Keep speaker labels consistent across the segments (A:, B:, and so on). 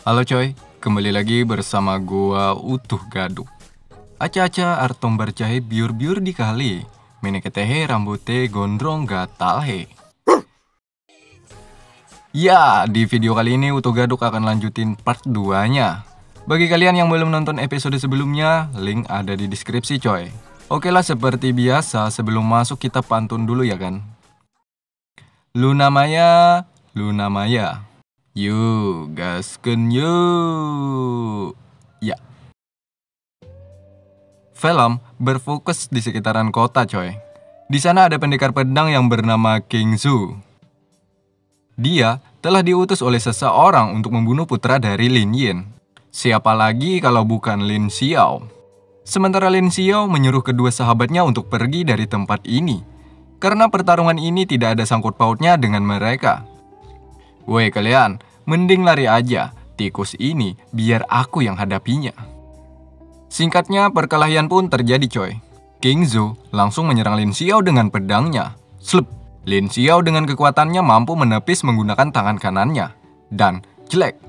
A: Halo coy, kembali lagi bersama gua Utuh Gaduk. Aca-aca artom barcahe biur-biur di kali. Meneketehe rambutnya gondrong gatal he. Ya, di video kali ini Utuh Gaduk akan lanjutin part 2-nya. Bagi kalian yang belum nonton episode sebelumnya, link ada di deskripsi coy. Oke lah seperti biasa, sebelum masuk kita pantun dulu ya kan. Luna Maya, Luna Maya. Yuk, gasken yuk. Ya. Film berfokus di sekitaran kota, coy. Di sana ada pendekar pedang yang bernama King Zhu. Dia telah diutus oleh seseorang untuk membunuh putra dari Lin Yin. Siapa lagi kalau bukan Lin Xiao? Sementara Lin Xiao menyuruh kedua sahabatnya untuk pergi dari tempat ini. Karena pertarungan ini tidak ada sangkut pautnya dengan mereka. Woi kalian, mending lari aja. Tikus ini biar aku yang hadapinya. Singkatnya, perkelahian pun terjadi coy. King Zhu langsung menyerang Lin Xiao dengan pedangnya. Slep! Lin Xiao dengan kekuatannya mampu menepis menggunakan tangan kanannya. Dan jelek.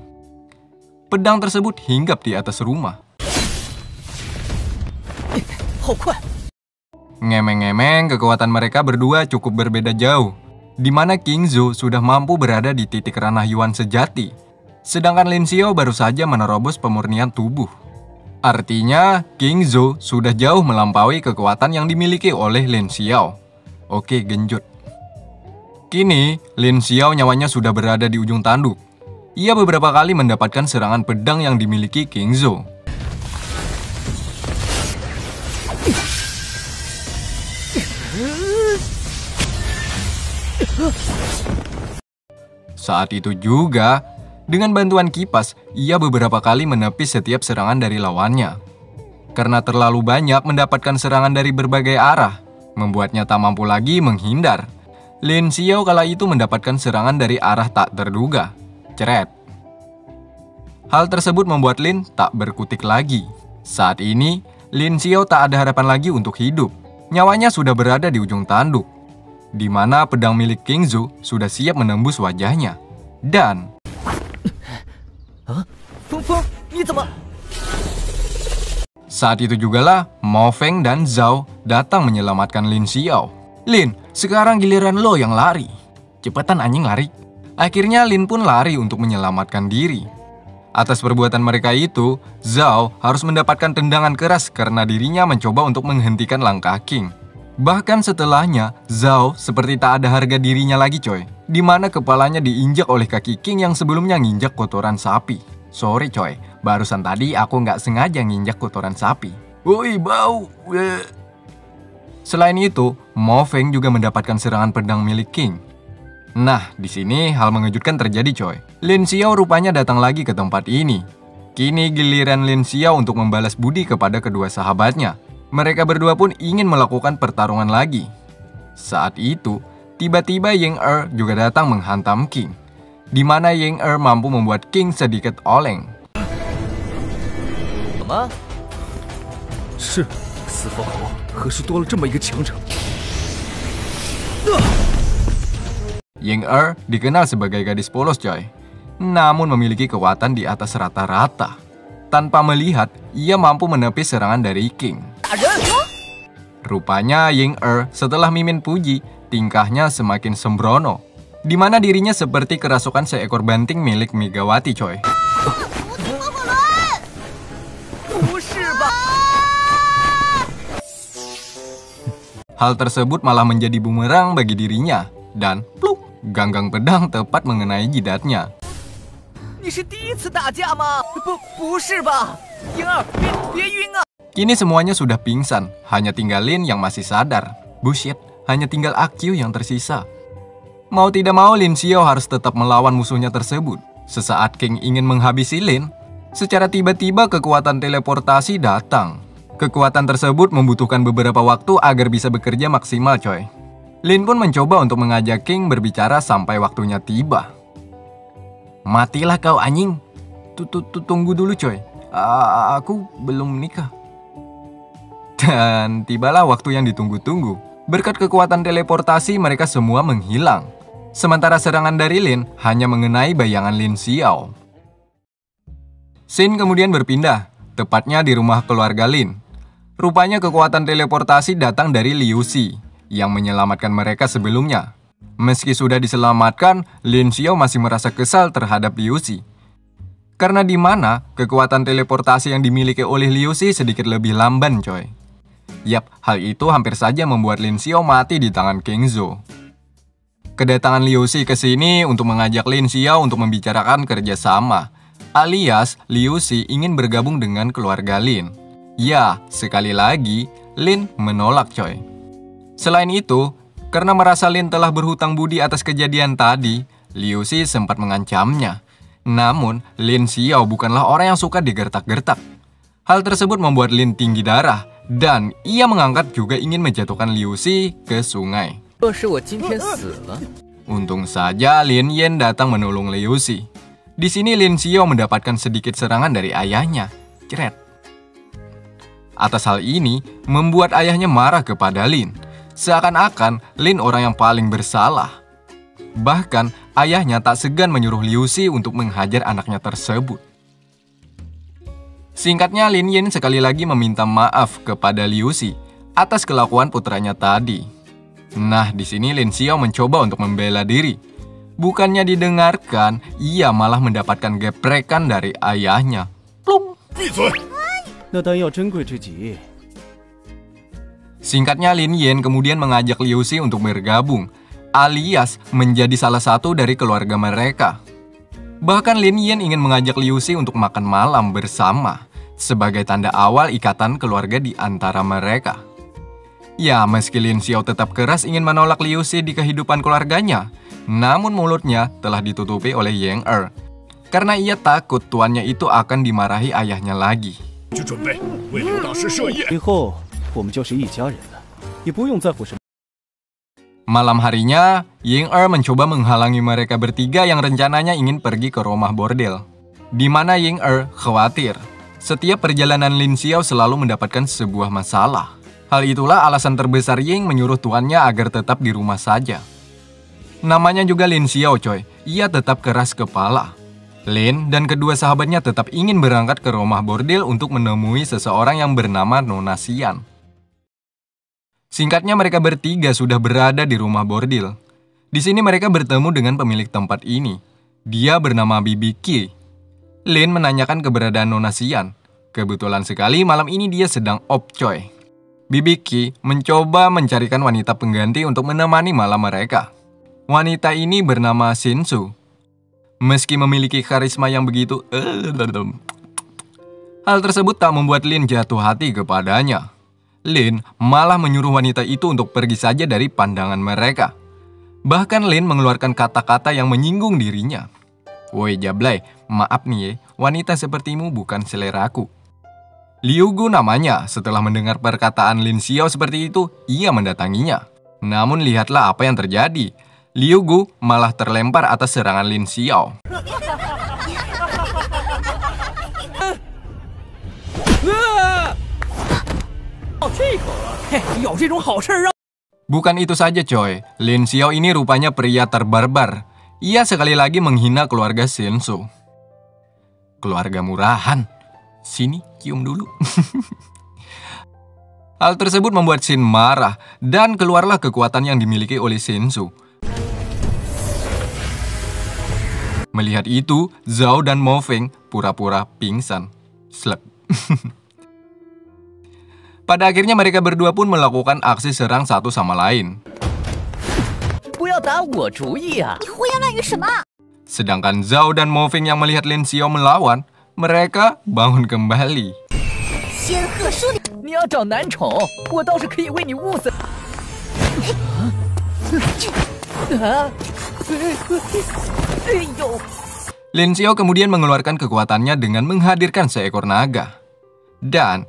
A: Pedang tersebut hinggap di atas rumah. Ngemeng-ngemeng, kekuatan mereka berdua cukup berbeda jauh. Di mana King Zhu sudah mampu berada di titik ranah Yuan sejati. Sedangkan Lin Xiao baru saja menerobos pemurnian tubuh. Artinya, King Zhu sudah jauh melampaui kekuatan yang dimiliki oleh Lin Xiao. Oke, genjot. Kini, Lin Xiao nyawanya sudah berada di ujung tanduk. Ia beberapa kali mendapatkan serangan pedang yang dimiliki King Zhu. Saat itu juga, dengan bantuan kipas, ia beberapa kali menepis setiap serangan dari lawannya. Karena terlalu banyak mendapatkan serangan dari berbagai arah, membuatnya tak mampu lagi menghindar. Lin Xiao kala itu mendapatkan serangan dari arah tak terduga. Ceret. Hal tersebut membuat Lin tak berkutik lagi. Saat ini, Lin Xiao tak ada harapan lagi untuk hidup. Nyawanya sudah berada di ujung tanduk di mana pedang milik King Zhu sudah siap menembus wajahnya. Dan... Saat itu jugalah Mo Feng dan Zhao datang menyelamatkan Lin Xiao. Lin, sekarang giliran lo yang lari. Cepetan anjing lari. Akhirnya Lin pun lari untuk menyelamatkan diri. Atas perbuatan mereka itu, Zhao harus mendapatkan tendangan keras karena dirinya mencoba untuk menghentikan langkah King. Bahkan setelahnya, Zhao seperti tak ada harga dirinya lagi coy. Di mana kepalanya diinjak oleh kaki King yang sebelumnya nginjak kotoran sapi. Sorry coy, barusan tadi aku nggak sengaja nginjak kotoran sapi. Woi bau. Selain itu, Mo Feng juga mendapatkan serangan pedang milik King. Nah, di sini hal mengejutkan terjadi coy. Lin Xiao rupanya datang lagi ke tempat ini. Kini giliran Lin Xiao untuk membalas budi kepada kedua sahabatnya. Mereka berdua pun ingin melakukan pertarungan lagi. Saat itu, tiba-tiba Ying Er juga datang menghantam King, di mana Ying Er mampu membuat King sedikit oleng. Ying Er dikenal sebagai gadis polos coy, namun memiliki kekuatan di atas rata-rata. Tanpa melihat, ia mampu menepis serangan dari King. Rupanya Ying Er setelah Mimin puji, tingkahnya semakin sembrono. Di mana dirinya seperti kerasukan seekor banting milik Megawati coy. Hal tersebut malah menjadi bumerang bagi dirinya. Dan pluk, ganggang pedang tepat mengenai jidatnya. Kini semuanya sudah pingsan, hanya tinggal Lin yang masih sadar. Bullshit, hanya tinggal Akyu yang tersisa. Mau tidak mau Lin Xiao harus tetap melawan musuhnya tersebut. Sesaat King ingin menghabisi Lin, secara tiba-tiba kekuatan teleportasi datang. Kekuatan tersebut membutuhkan beberapa waktu agar bisa bekerja maksimal coy. Lin pun mencoba untuk mengajak King berbicara sampai waktunya tiba. Matilah kau anjing. Tunggu dulu coy. Aku belum nikah. Dan tibalah waktu yang ditunggu-tunggu. Berkat kekuatan teleportasi mereka semua menghilang. Sementara serangan dari Lin hanya mengenai bayangan Lin Xiao. Scene kemudian berpindah, tepatnya di rumah keluarga Lin. Rupanya kekuatan teleportasi datang dari Liu Xi yang menyelamatkan mereka sebelumnya. Meski sudah diselamatkan, Lin Xiao masih merasa kesal terhadap Liu Xi. Karena di mana kekuatan teleportasi yang dimiliki oleh Liu Xi sedikit lebih lamban, coy. Yap, hal itu hampir saja membuat Lin Xiao mati di tangan King Zhou. Kedatangan Liu Xi ke sini untuk mengajak Lin Xiao untuk membicarakan kerjasama, alias Liu Xi ingin bergabung dengan keluarga Lin. Ya, sekali lagi, Lin menolak coy. Selain itu, karena merasa Lin telah berhutang budi atas kejadian tadi, Liu Xi sempat mengancamnya. Namun, Lin Xiao bukanlah orang yang suka digertak-gertak. Hal tersebut membuat Lin tinggi darah, dan ia mengangkat juga ingin menjatuhkan Liu Xi ke sungai. Untung saja Lin Yen datang menolong Liu Xi. Di sini Lin Xiao mendapatkan sedikit serangan dari ayahnya. Ceret. Atas hal ini, membuat ayahnya marah kepada Lin. Seakan-akan Lin orang yang paling bersalah. Bahkan, ayahnya tak segan menyuruh Liu Xi untuk menghajar anaknya tersebut. Singkatnya, Lin Yin sekali lagi meminta maaf kepada Liu Xi atas kelakuan putranya tadi. Nah, di sini Lin Xiao mencoba untuk membela diri, Bukannya didengarkan, ia malah mendapatkan geprekan dari ayahnya. Plum. Singkatnya Lin Yen kemudian mengajak Liu Xi untuk bergabung, alias menjadi salah satu dari keluarga mereka. Bahkan Lin Yen ingin mengajak Liu Xi untuk makan malam bersama, sebagai tanda awal ikatan keluarga di antara mereka. Ya, meski Lin Xiao tetap keras ingin menolak Liu Xi di kehidupan keluarganya, namun mulutnya telah ditutupi oleh Yang Er karena ia takut tuannya itu akan dimarahi ayahnya lagi. Malam harinya, Ying Er mencoba menghalangi mereka bertiga yang rencananya ingin pergi ke rumah bordel. Di mana Ying Er khawatir, setiap perjalanan Lin Xiao selalu mendapatkan sebuah masalah. Hal itulah alasan terbesar Ying menyuruh tuannya agar tetap di rumah saja. Namanya juga Lin Xiao coy, ia tetap keras kepala. Lin dan kedua sahabatnya tetap ingin berangkat ke rumah bordil untuk menemui seseorang yang bernama Nona Xian. Singkatnya mereka bertiga sudah berada di rumah bordil. Di sini mereka bertemu dengan pemilik tempat ini. Dia bernama Bibi Ki. Lin menanyakan keberadaan Nona Xian. Kebetulan sekali malam ini dia sedang op coy. Bibi Ki mencoba mencarikan wanita pengganti untuk menemani malam mereka. Wanita ini bernama Shinsu. Meski memiliki karisma yang begitu, eh, hal tersebut tak membuat Lin jatuh hati kepadanya. Lin malah menyuruh wanita itu untuk pergi saja dari pandangan mereka. Bahkan Lin mengeluarkan kata-kata yang menyinggung dirinya. Woi Jablay, maaf nih ya, wanita sepertimu bukan seleraku. Liu Gu namanya, setelah mendengar perkataan Lin Xiao seperti itu, ia mendatanginya. Namun lihatlah apa yang terjadi. Liu Gu malah terlempar atas serangan Lin Xiao. Bukan itu saja coy, Lin Xiao ini rupanya pria terbarbar. Ia sekali lagi menghina keluarga Shinsu. Keluarga murahan. Sini, cium dulu. Hal tersebut membuat Shin marah dan keluarlah kekuatan yang dimiliki oleh Shinsu. Melihat itu, Zhao dan Mo Feng pura-pura pingsan. Slep. Pada akhirnya mereka berdua pun melakukan aksi serang satu sama lain. Sedangkan Zhao dan Mo Feng yang melihat Lin Xiao melawan, mereka bangun kembali. Lin Xiao kemudian mengeluarkan kekuatannya dengan menghadirkan seekor naga. Dan,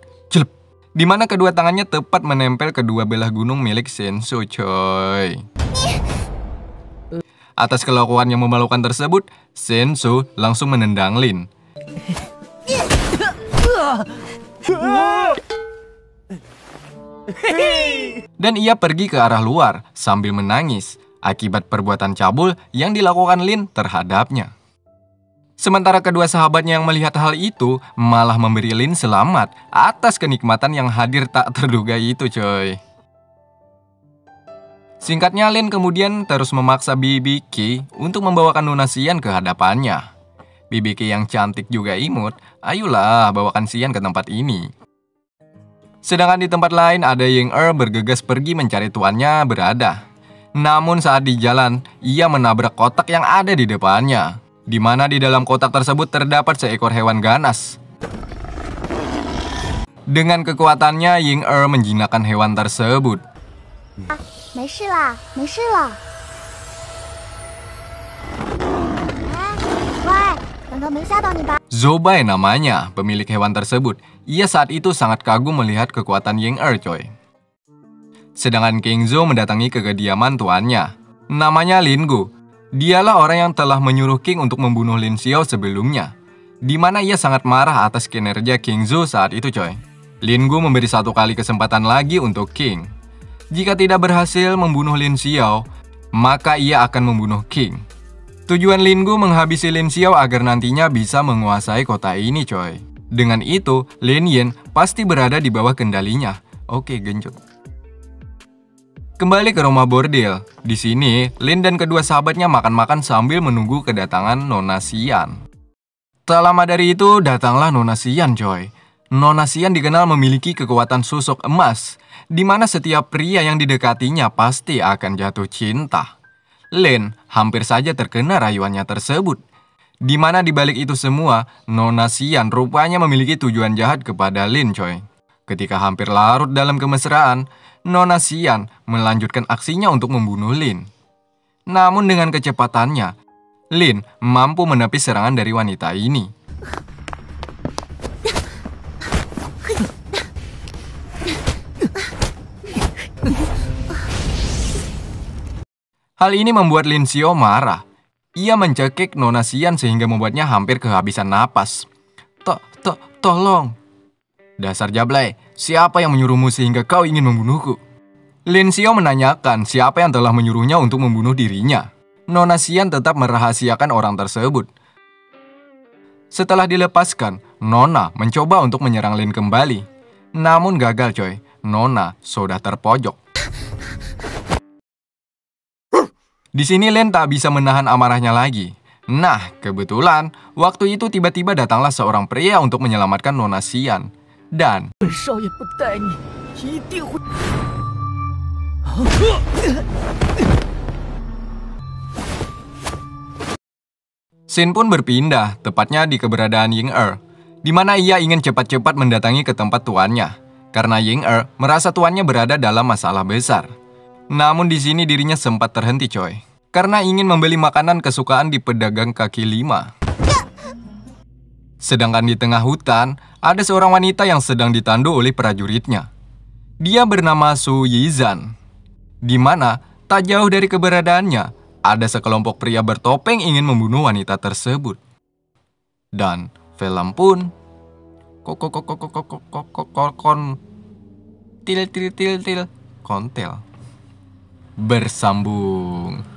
A: di mana kedua tangannya tepat menempel kedua belah gunung milik Senso, coy. Atas kelakuan yang memalukan tersebut, Senso langsung menendang Lin. Dan ia pergi ke arah luar sambil menangis akibat perbuatan cabul yang dilakukan Lin terhadapnya. Sementara kedua sahabatnya yang melihat hal itu malah memberi Lin selamat atas kenikmatan yang hadir tak terduga itu coy. Singkatnya Lin kemudian terus memaksa BBK untuk membawakan Nona Sian ke hadapannya. BBK yang cantik juga imut, ayolah bawakan Sian ke tempat ini. Sedangkan di tempat lain ada Ying Er bergegas pergi mencari tuannya berada. Namun saat di jalan, ia menabrak kotak yang ada di depannya di mana di dalam kotak tersebut terdapat seekor hewan ganas. Dengan kekuatannya, Ying Er menjinakkan hewan tersebut.
B: Ah,
A: Zobai namanya, pemilik hewan tersebut. Ia saat itu sangat kagum melihat kekuatan Ying Er, coy. Sedangkan King Zhou mendatangi ke kediaman tuannya. Namanya Lin Gu, Dialah orang yang telah menyuruh King untuk membunuh Lin Xiao sebelumnya, di mana ia sangat marah atas kinerja King Zhou saat itu coy. Lin Gu memberi satu kali kesempatan lagi untuk King. Jika tidak berhasil membunuh Lin Xiao, maka ia akan membunuh King. Tujuan Lin Gu menghabisi Lin Xiao agar nantinya bisa menguasai kota ini coy. Dengan itu, Lin Yin pasti berada di bawah kendalinya. Oke, genjot. Kembali ke rumah bordil. Di sini, Lin dan kedua sahabatnya makan-makan sambil menunggu kedatangan Nona Sian. Tak lama dari itu, datanglah Nona Sian, coy. Nona Sian dikenal memiliki kekuatan susuk emas, di mana setiap pria yang didekatinya pasti akan jatuh cinta. Lin hampir saja terkena rayuannya tersebut. Di mana di balik itu semua, Nona Sian rupanya memiliki tujuan jahat kepada Lin, coy. Ketika hampir larut dalam kemesraan, Nona Sian melanjutkan aksinya untuk membunuh Lin. Namun dengan kecepatannya, Lin mampu menepis serangan dari wanita ini. Hal ini membuat Lin Xiao marah. Ia mencekik Nona Sian sehingga membuatnya hampir kehabisan napas. To, to, tolong, Dasar Jablay, siapa yang menyuruhmu sehingga kau ingin membunuhku? Lin Xiao menanyakan siapa yang telah menyuruhnya untuk membunuh dirinya. Nona Xian tetap merahasiakan orang tersebut. Setelah dilepaskan, Nona mencoba untuk menyerang Lin kembali. Namun gagal coy, Nona sudah terpojok. Di sini Lin tak bisa menahan amarahnya lagi. Nah, kebetulan waktu itu tiba-tiba datanglah seorang pria untuk menyelamatkan Nona Xian dan Sin pun berpindah, tepatnya di keberadaan Ying Er, di mana ia ingin cepat-cepat mendatangi ke tempat tuannya, karena Ying Er merasa tuannya berada dalam masalah besar. Namun di sini dirinya sempat terhenti coy, karena ingin membeli makanan kesukaan di pedagang kaki lima. Sedangkan di tengah hutan, ada seorang wanita yang sedang ditandu oleh prajuritnya. Dia bernama Su Yizan, di mana tak jauh dari keberadaannya ada sekelompok pria bertopeng ingin membunuh wanita tersebut. Dan film pun kon til til til til kontel bersambung.